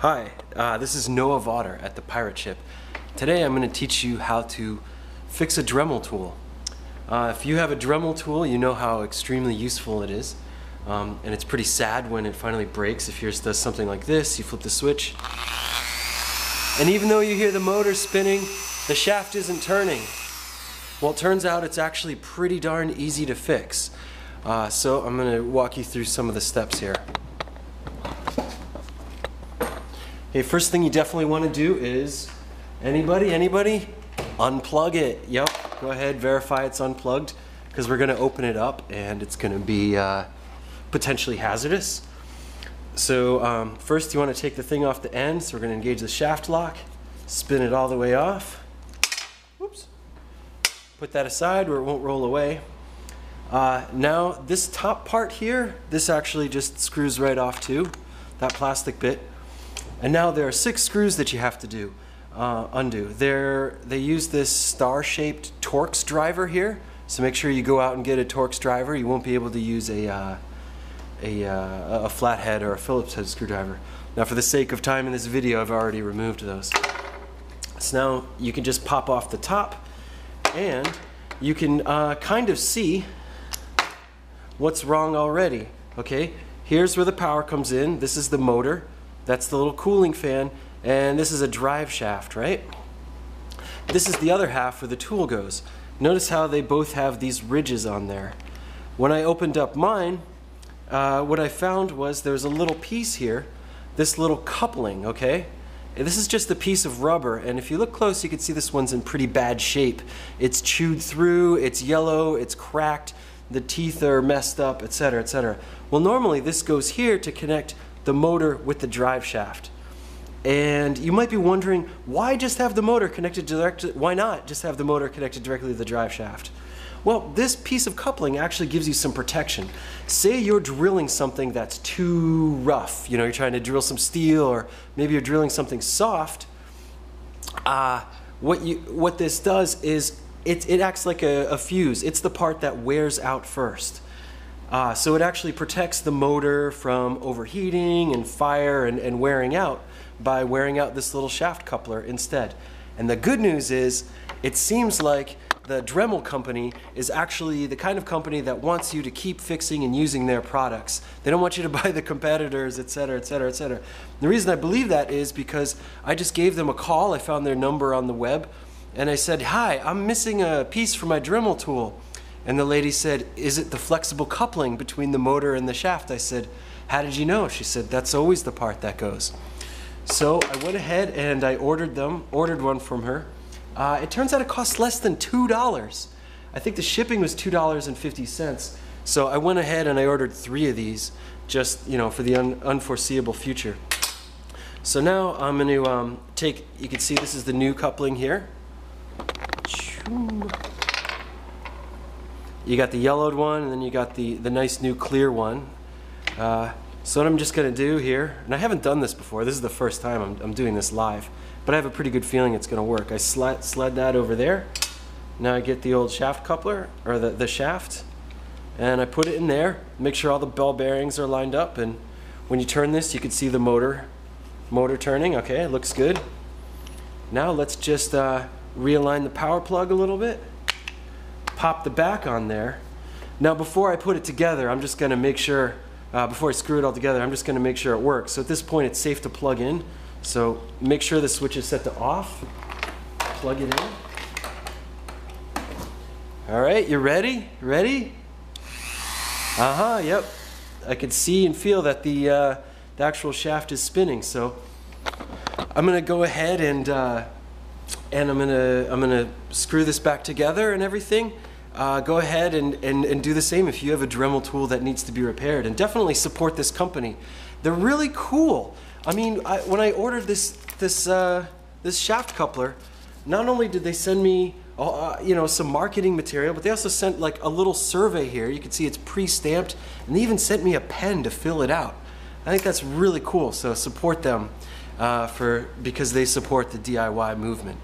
Hi, uh, this is Noah Vaughter at the Pirate Ship. Today I'm going to teach you how to fix a Dremel tool. Uh, if you have a Dremel tool, you know how extremely useful it is. Um, and it's pretty sad when it finally breaks. If yours does something like this, you flip the switch. And even though you hear the motor spinning, the shaft isn't turning. Well, it turns out it's actually pretty darn easy to fix. Uh, so I'm going to walk you through some of the steps here. Okay, first thing you definitely want to do is, anybody, anybody, unplug it. Yep, go ahead, verify it's unplugged because we're going to open it up and it's going to be uh, potentially hazardous. So um, first you want to take the thing off the end. So we're going to engage the shaft lock, spin it all the way off. Whoops. Put that aside where it won't roll away. Uh, now this top part here, this actually just screws right off too, that plastic bit. And now there are six screws that you have to do, uh, undo. They're, they use this star-shaped Torx driver here, so make sure you go out and get a Torx driver. You won't be able to use a, uh, a, uh, a flathead or a Phillips head screwdriver. Now for the sake of time in this video, I've already removed those. So now you can just pop off the top and you can uh, kind of see what's wrong already. Okay, here's where the power comes in. This is the motor. That's the little cooling fan, and this is a drive shaft, right? This is the other half where the tool goes. Notice how they both have these ridges on there. When I opened up mine, uh, what I found was there's a little piece here, this little coupling, okay? This is just a piece of rubber, and if you look close, you can see this one's in pretty bad shape. It's chewed through, it's yellow, it's cracked, the teeth are messed up, etc., etc. Well, normally this goes here to connect the motor with the drive shaft. And you might be wondering, why just have the motor connected directly, why not just have the motor connected directly to the drive shaft? Well, this piece of coupling actually gives you some protection. Say you're drilling something that's too rough, you know, you're trying to drill some steel or maybe you're drilling something soft. Uh, what, you, what this does is it, it acts like a, a fuse. It's the part that wears out first. Uh, so it actually protects the motor from overheating and fire and, and wearing out by wearing out this little shaft coupler instead. And the good news is it seems like the Dremel company is actually the kind of company that wants you to keep fixing and using their products. They don't want you to buy the competitors, et cetera, et etc., etc., etc. The reason I believe that is because I just gave them a call. I found their number on the web and I said, Hi, I'm missing a piece for my Dremel tool. And the lady said, Is it the flexible coupling between the motor and the shaft? I said, How did you know? She said, That's always the part that goes. So I went ahead and I ordered them, ordered one from her. Uh, it turns out it costs less than $2. I think the shipping was $2.50. So I went ahead and I ordered three of these just, you know, for the un unforeseeable future. So now I'm going to um, take, you can see this is the new coupling here. You got the yellowed one, and then you got the, the nice new clear one. Uh, so what I'm just gonna do here, and I haven't done this before, this is the first time I'm, I'm doing this live, but I have a pretty good feeling it's gonna work. I slid, sled that over there. Now I get the old shaft coupler, or the, the shaft, and I put it in there, make sure all the ball bearings are lined up, and when you turn this, you can see the motor, motor turning, okay, it looks good. Now let's just uh, realign the power plug a little bit pop the back on there. Now before I put it together, I'm just gonna make sure, uh, before I screw it all together, I'm just gonna make sure it works. So at this point, it's safe to plug in. So make sure the switch is set to off. Plug it in. All right, you ready? Ready? Uh-huh, yep. I can see and feel that the, uh, the actual shaft is spinning. So I'm gonna go ahead and, uh, and I'm gonna, I'm gonna screw this back together and everything uh, go ahead and, and, and do the same if you have a Dremel tool that needs to be repaired. And definitely support this company. They're really cool. I mean, I, when I ordered this, this, uh, this shaft coupler, not only did they send me uh, you know, some marketing material, but they also sent like a little survey here. You can see it's pre-stamped, and they even sent me a pen to fill it out. I think that's really cool. So support them uh, for because they support the DIY movement.